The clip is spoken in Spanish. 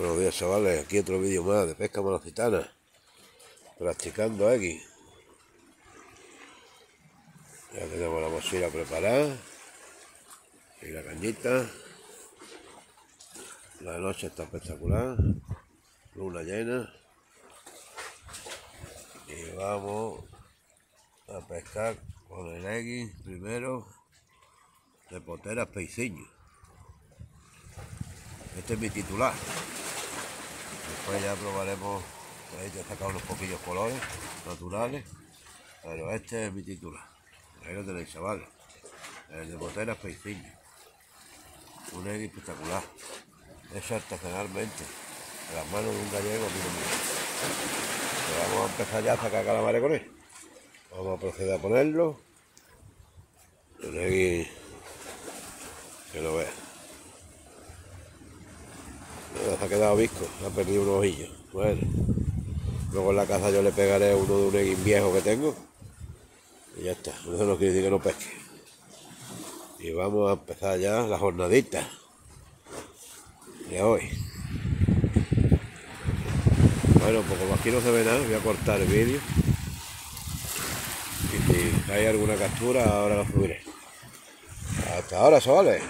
Buenos días chavales, aquí otro vídeo más de pesca malacitana. Practicando X Ya tenemos la mochila preparada. Y la cañita. La noche está espectacular. Luna llena. Y vamos a pescar con el X primero de poteras peiciño este es mi titular Después ya probaremos, ahí te he sacado unos poquillos colores naturales, pero este es mi titular. Ahí lo tenéis, chavales. El de Boteras Peiciño. Un egg espectacular. Hecho artesanalmente. En las manos de un gallego, mira, vamos a empezar ya a sacar calamares con él. Vamos a proceder a ponerlo. Un egg que lo vea ha quedado visco, ha perdido un ojillo. Bueno, luego en la casa yo le pegaré uno de un eguín viejo que tengo. Y ya está, eso no quiere decir que no pesque. Y vamos a empezar ya la jornadita de hoy. Bueno, pues como aquí no se ve nada, voy a cortar el vídeo. Y si hay alguna captura, ahora lo subiré. Hasta ahora, chavales.